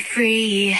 free.